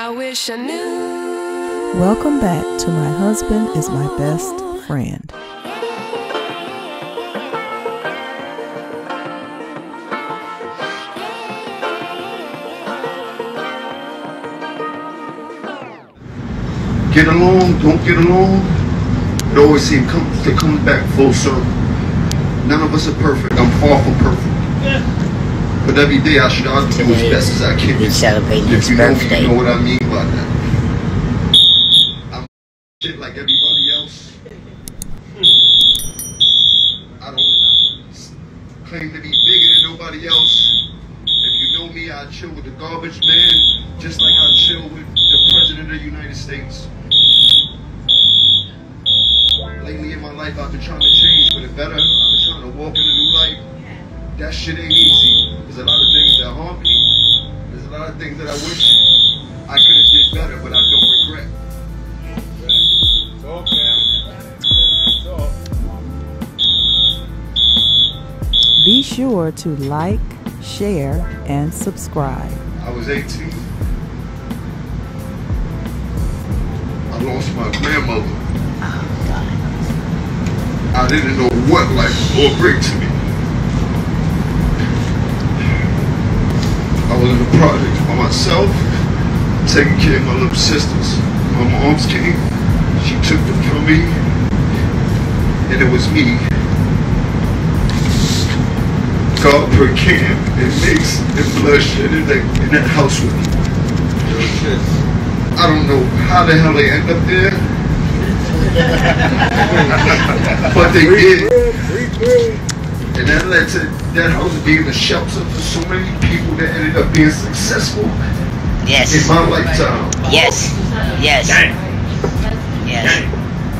I wish I knew. Welcome back to My Husband is My Best Friend. Get along, don't get along. It always seems come, it comes back full circle. None of us are perfect. I'm far from perfect. But every day I strive to do as best as I can. He's celebrating If his you know you know what I mean by that. I'm shit like everybody else. I don't claim to be bigger than nobody else. If you know me, I chill with the garbage man, just like I chill with the president of the United States. Lately in my life, I've been trying to change for the better. I've been trying to walk in a new life. That shit ain't easy. There's a lot of things that harm me. There's a lot of things that I wish I could have did better, but I don't regret. Be sure to like, share, and subscribe. I was 18. I lost my grandmother. Oh, I didn't know what life would bring to me. In the project by myself, taking care of my little sisters. My mom's came, she took them from me, and it was me. God put Cam and Mix and bloodshed in that, in that house with me. I don't know how the hell they end up there. but they did. And that led to that house being a shelter for so many people that ended up being successful Yes. in my lifetime. Yes. Yes. Yes.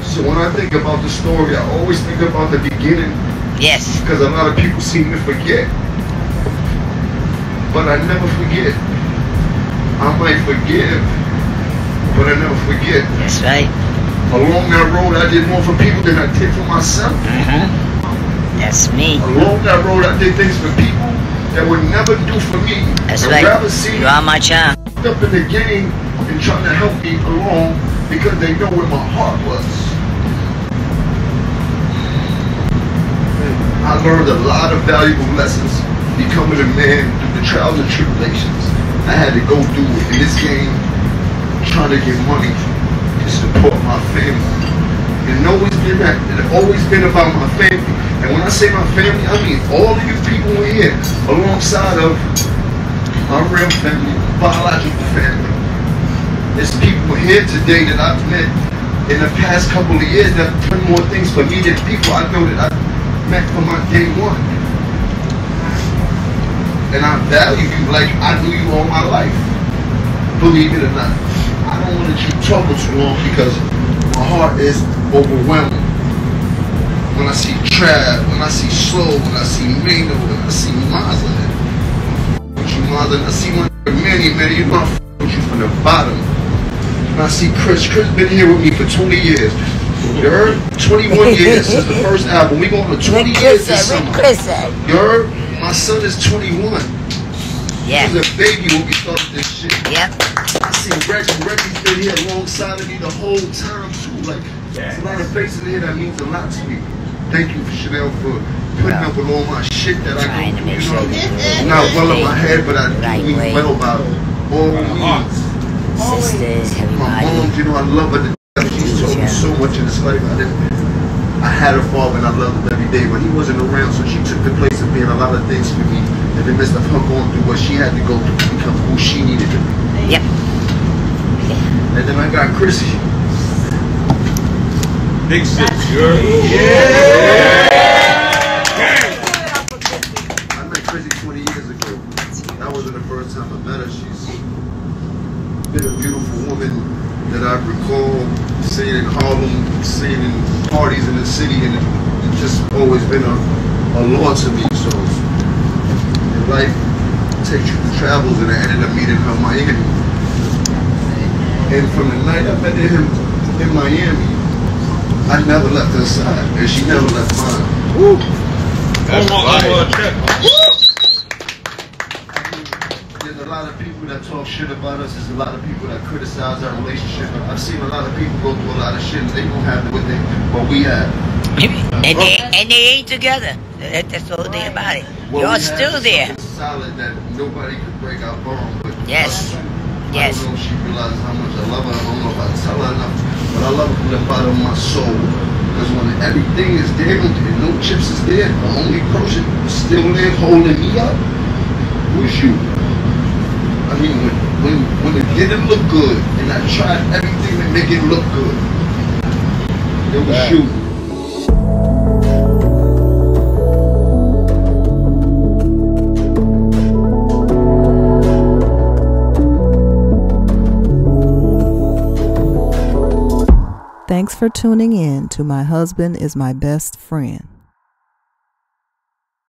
So when I think about the story, I always think about the beginning Yes. because a lot of people seem to forget. But I never forget. I might forgive, but I never forget. That's right. Along that road, I did more for people than I did for myself. Uh-huh. That's me. Along that road, I did things for people that would never do for me. That's I'd right. rather see You are my child. up in the game and trying to help me along because they know where my heart was. I learned a lot of valuable lessons becoming a man through the trials and tribulations I had to go through in this game trying to get money to support my family. And always been that it always been about my family. And when I say my family, I mean all of you people here alongside of my real family, biological family. There's people here today that I've met in the past couple of years that have done more things for me than people I know that I've met from my day one. And I value you like I knew you all my life. Believe it or not. I don't want to keep talking too long because my heart is overwhelmed. When I see Trav, when I see Slow, when I see Mano, when I see with you, I see my nigga Manny, man, you know with you from the bottom. When I see Chris, Chris been here with me for 20 years. You heard? 21 years since the first album. We going to 20 Rick years this summer. You heard? My son is 21. Yeah. He was a baby when we started this shit. Yep. I see Reggie. Reggie's been here alongside of me the whole time too. Like, there's a lot of faces here that means a lot to me. Thank you, Chanel, for putting up with all my shit that I Trying go to make through. You know, do it not well in my head, but I right do way. well about all means. Sisters, My mom, you know, I love her. She's told me so much in this life. I didn't. I had a father and I loved him every day, but he wasn't around, so she took the place of being a lot of things for me. In the midst of her going through what she had to go through to become who she needed to be. Yep. And then I got Chrissy. Big sis, yeah. I met Chrissy 20 years ago. That wasn't the first time I met her. She's been a beautiful woman that I recall seeing in Harlem, seeing in parties in the city, and it, it's just always been a, a law to me. So, in life takes you to travels, and I ended up meeting her in Miami. And from the night I met him in Miami, I never left her side, and she never left mine. Woo! That's my right. check. There's a lot of people people that talk shit about us. There's a lot of people that criticize our relationship. I've seen a lot of people go through a lot of shit and they don't have what they what we have. And they, and they ain't together. That, that's the whole thing about it. What You're still there. Solid that nobody could break our bone. But Yes. us, Yes. I don't know if she realizes how much I love her. I don't know if I tell her enough, but I love her from the bottom of my soul. Because when everything is damaged and no chips is there, the only person still there holding me up was you. I mean, when when when it didn't look good, and I tried everything to make it look good, it was Right. you. Thanks for tuning in to My Husband is My Best Friend.